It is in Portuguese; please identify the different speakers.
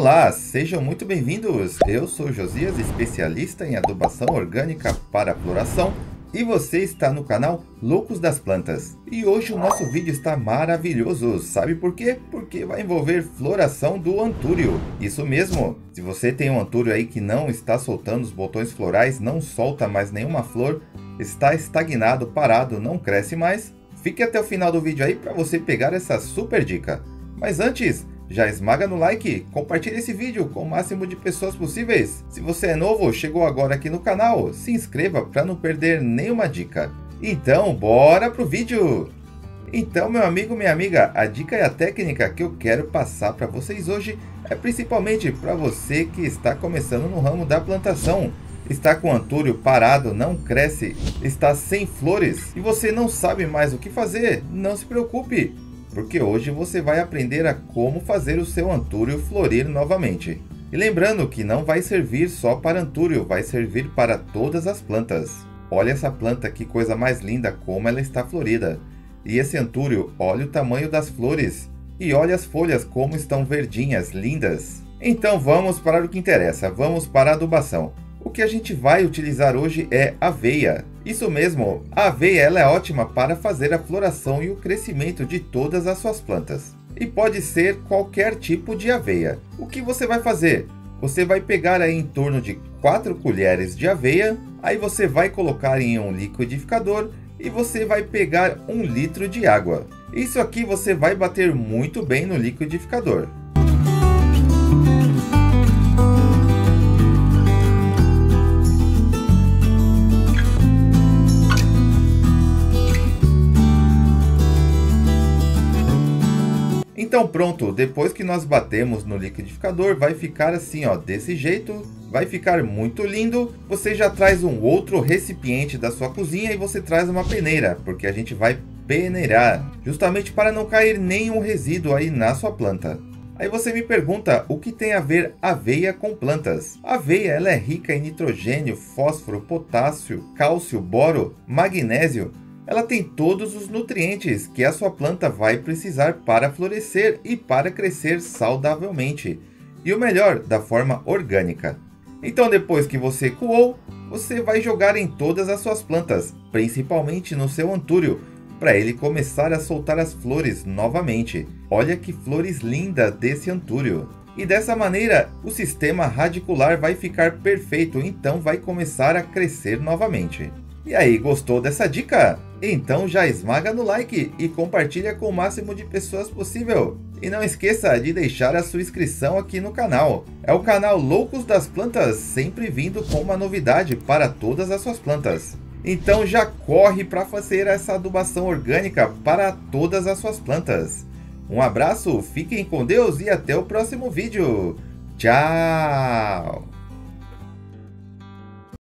Speaker 1: Olá, sejam muito bem-vindos. Eu sou Josias, especialista em adubação orgânica para floração, e você está no canal Loucos das Plantas. E hoje o nosso vídeo está maravilhoso. Sabe por quê? Porque vai envolver floração do antúrio. Isso mesmo. Se você tem um antúrio aí que não está soltando os botões florais, não solta mais nenhuma flor, está estagnado, parado, não cresce mais, fique até o final do vídeo aí para você pegar essa super dica. Mas antes, já esmaga no like, compartilhe esse vídeo com o máximo de pessoas possíveis. Se você é novo, chegou agora aqui no canal, se inscreva para não perder nenhuma dica. Então, bora pro vídeo! Então, meu amigo, minha amiga, a dica e a técnica que eu quero passar para vocês hoje é principalmente para você que está começando no ramo da plantação. Está com o antúrio parado, não cresce, está sem flores e você não sabe mais o que fazer. Não se preocupe, porque hoje você vai aprender a como fazer o seu antúrio florir novamente. E lembrando que não vai servir só para antúrio, vai servir para todas as plantas. Olha essa planta, que coisa mais linda, como ela está florida. E esse antúrio, olha o tamanho das flores. E olha as folhas como estão verdinhas, lindas. Então vamos para o que interessa, vamos para a adubação. O que a gente vai utilizar hoje é aveia. Isso mesmo, a aveia ela é ótima para fazer a floração e o crescimento de todas as suas plantas. E pode ser qualquer tipo de aveia. O que você vai fazer? Você vai pegar aí em torno de 4 colheres de aveia, aí você vai colocar em um liquidificador e você vai pegar um litro de água. Isso aqui você vai bater muito bem no liquidificador. Então pronto, depois que nós batemos no liquidificador, vai ficar assim, ó, desse jeito, vai ficar muito lindo. Você já traz um outro recipiente da sua cozinha e você traz uma peneira, porque a gente vai peneirar, justamente para não cair nenhum resíduo aí na sua planta. Aí você me pergunta o que tem a ver aveia com plantas. A aveia ela é rica em nitrogênio, fósforo, potássio, cálcio, boro, magnésio ela tem todos os nutrientes que a sua planta vai precisar para florescer e para crescer saudavelmente. E o melhor, da forma orgânica. Então, depois que você coou, você vai jogar em todas as suas plantas, principalmente no seu antúrio, para ele começar a soltar as flores novamente. Olha que flores lindas desse antúrio. E dessa maneira, o sistema radicular vai ficar perfeito, então vai começar a crescer novamente. E aí, gostou dessa dica? Então já esmaga no like e compartilha com o máximo de pessoas possível. E não esqueça de deixar a sua inscrição aqui no canal. É o canal Loucos das Plantas, sempre vindo com uma novidade para todas as suas plantas. Então já corre para fazer essa adubação orgânica para todas as suas plantas. Um abraço, fiquem com Deus e até o próximo vídeo. Tchau!